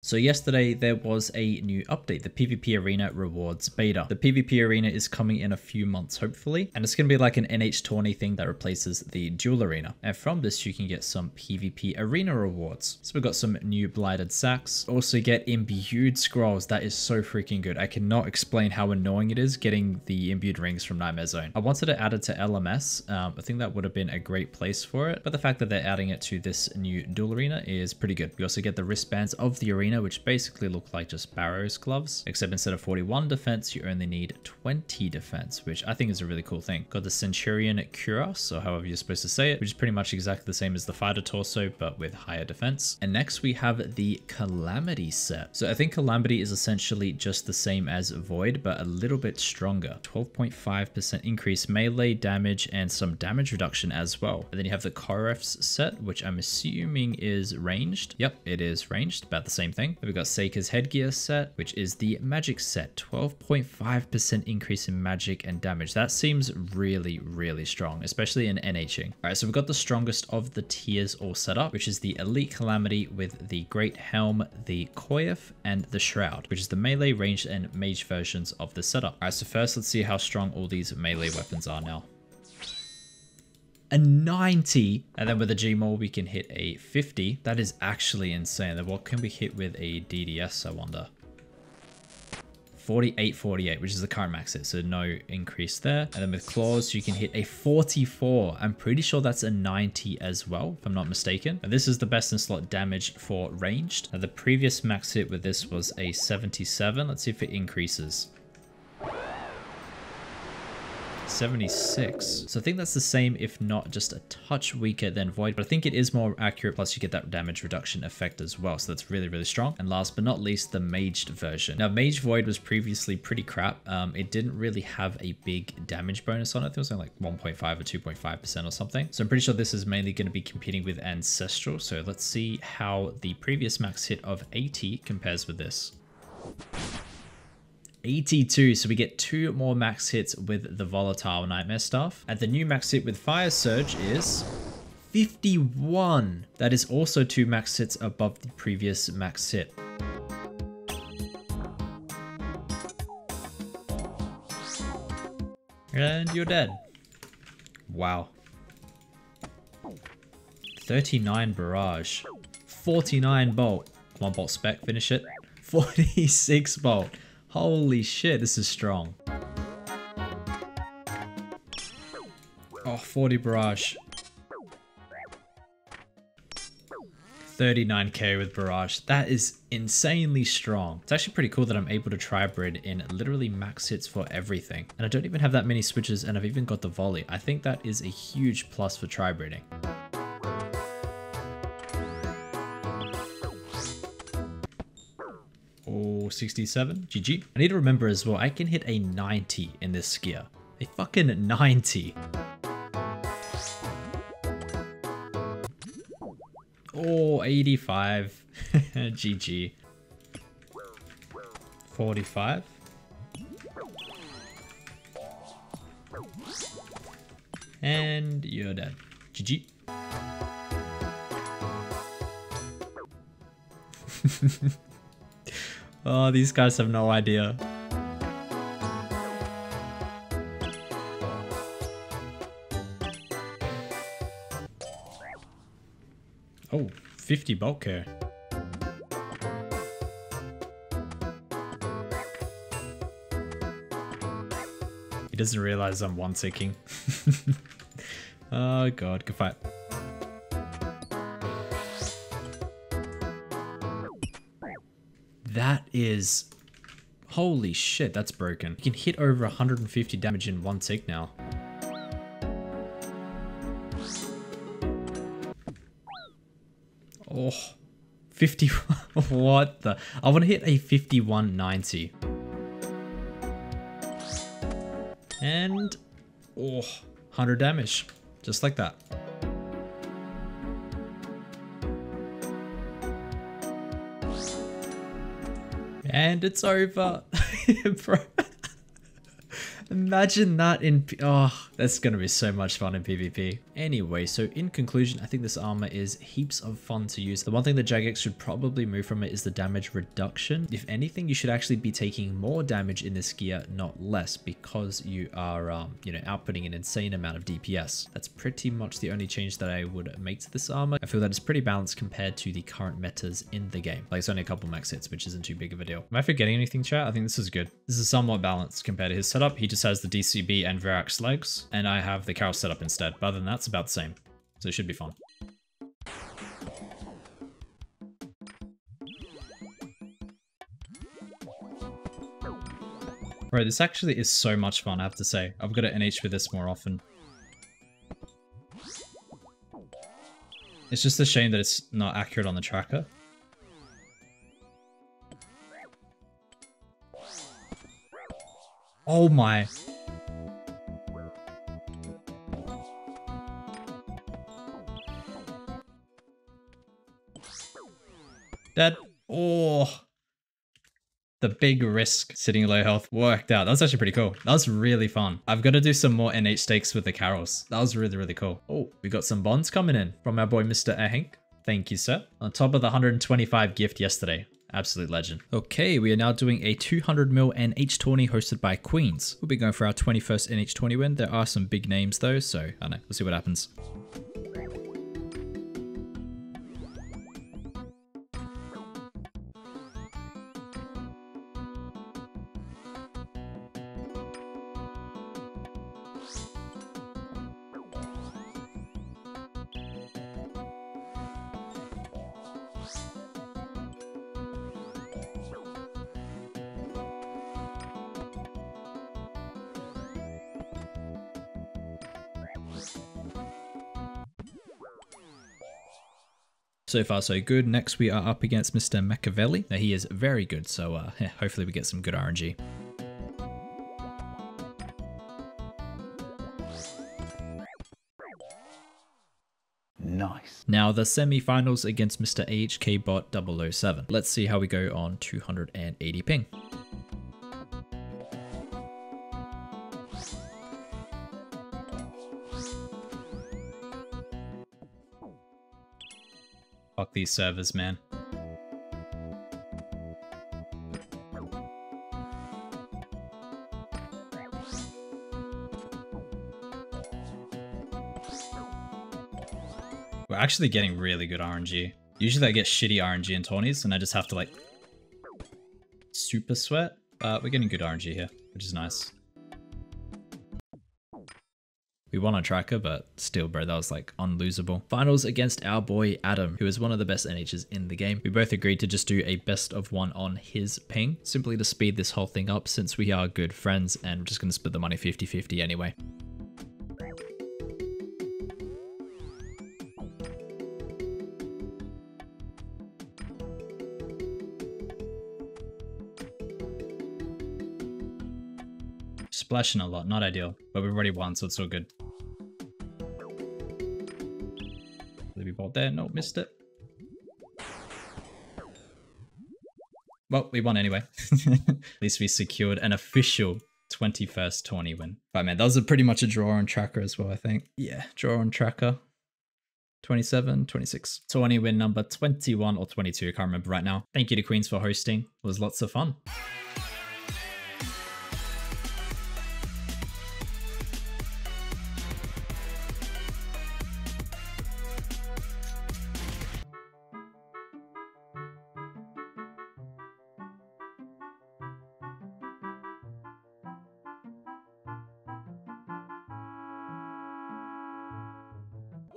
So yesterday there was a new update, the PvP Arena Rewards Beta. The PvP Arena is coming in a few months hopefully, and it's going to be like an NH tourney thing that replaces the Duel Arena. And from this you can get some PvP Arena rewards. So we've got some new Blighted Sacks. Also get Imbued Scrolls, that is so freaking good. I cannot explain how annoying it is getting the Imbued Rings from Nightmare Zone. I wanted to add it to LMS, um, I think that would have been a great place for it, but the fact that they're adding it to this new Duel Arena is pretty good. We also get the wristbands of the arena which basically look like just Barrows gloves, except instead of 41 defense, you only need 20 defense, which I think is a really cool thing. Got the Centurion Cuirass, or however you're supposed to say it, which is pretty much exactly the same as the Fighter Torso, but with higher defense. And next we have the Calamity set. So I think Calamity is essentially just the same as Void, but a little bit stronger. 12.5% increase melee damage and some damage reduction as well. And then you have the Koriff's set, which I'm assuming is ranged. Yep, it is ranged, about the same thing. We've got Saika's headgear set, which is the magic set. 12.5% increase in magic and damage. That seems really, really strong, especially in NHing. All right, so we've got the strongest of the tiers all set up, which is the Elite Calamity with the Great Helm, the Koyef, and the Shroud, which is the melee, ranged, and mage versions of the setup. All right, so first let's see how strong all these melee weapons are now a 90 and then with a G-Maul we can hit a 50 that is actually insane. Then what can we hit with a DDS I wonder? 48 48 which is the current max hit so no increase there. And then with claws you can hit a 44 I'm pretty sure that's a 90 as well if I'm not mistaken. And this is the best in slot damage for ranged. Now the previous max hit with this was a 77 let's see if it increases 76. So I think that's the same, if not just a touch weaker than Void, but I think it is more accurate. Plus you get that damage reduction effect as well. So that's really, really strong. And last but not least, the Maged version. Now Mage Void was previously pretty crap. Um, it didn't really have a big damage bonus on it. It was only like 1.5 or 2.5% or something. So I'm pretty sure this is mainly going to be competing with Ancestral. So let's see how the previous max hit of 80 compares with this. 82, so we get two more max hits with the Volatile Nightmare stuff. And the new max hit with Fire Surge is 51. That is also two max hits above the previous max hit. And you're dead. Wow. 39 Barrage. 49 Bolt. Come on, Bolt Spec, finish it. 46 Bolt. Holy shit, this is strong. Oh, 40 Barrage. 39k with Barrage. That is insanely strong. It's actually pretty cool that I'm able to try tribrid in literally max hits for everything. And I don't even have that many switches and I've even got the volley. I think that is a huge plus for tribriding. 67. GG. I need to remember as well, I can hit a 90 in this skier. A fucking 90. Oh, 85. GG. 45. And you're dead. GG. Oh, these guys have no idea. Oh, 50 bulk care. He doesn't realize I'm one-ticking. oh god, good fight. That is... Holy shit, that's broken. You can hit over 150 damage in one tick now. Oh, 50, what the? I want to hit a 5190. And, oh, 100 damage, just like that. And it's over. Imagine that in... Oh, that's going to be so much fun in PvP. Anyway, so in conclusion, I think this armor is heaps of fun to use. The one thing that Jagex should probably move from it is the damage reduction. If anything, you should actually be taking more damage in this gear, not less, because you are, um, you know, outputting an insane amount of DPS. That's pretty much the only change that I would make to this armor. I feel that it's pretty balanced compared to the current metas in the game. Like it's only a couple max hits, which isn't too big of a deal. Am I forgetting anything, chat? I think this is good. This is somewhat balanced compared to his setup. He just has the DCB and Verac's legs, and I have the Carol setup instead. But other than that, it's about the same. So it should be fun. Bro, this actually is so much fun, I have to say. I've got to NH for this more often. It's just a shame that it's not accurate on the tracker. Oh my. That, oh. The big risk sitting low health worked out. That was actually pretty cool. That was really fun. I've got to do some more NH stakes with the carols. That was really, really cool. Oh, we got some bonds coming in from our boy, Mr. Ahank. Thank you, sir. On top of the 125 gift yesterday. Absolute legend. Okay, we are now doing a 200 mil NH tourney hosted by Queens. We'll be going for our 21st NH tourney win. There are some big names though, so I don't know. We'll see what happens. So far so good. Next we are up against Mr. Machiavelli. Now he is very good, so uh, yeah, hopefully we get some good RNG. Nice. Now the semi-finals against Mr. AHK Bot 007. Let's see how we go on 280 ping. Fuck these servers, man. We're actually getting really good RNG. Usually I get shitty RNG in tourneys and I just have to like super sweat, but we're getting good RNG here, which is nice. We won on tracker, but still, bro, that was like unlosable. Finals against our boy Adam, who is one of the best NHs in the game. We both agreed to just do a best of one on his ping, simply to speed this whole thing up since we are good friends and we're just going to split the money 50-50 anyway. Splashing a lot, not ideal, but we've already won, so it's all good. Bought there, no, missed it. Well, we won anyway. At least we secured an official 21st tourney win. But man, that was a pretty much a draw on tracker as well, I think. Yeah, draw on tracker. 27, 26. 20 win number 21 or 22, I can't remember right now. Thank you to Queens for hosting. It was lots of fun.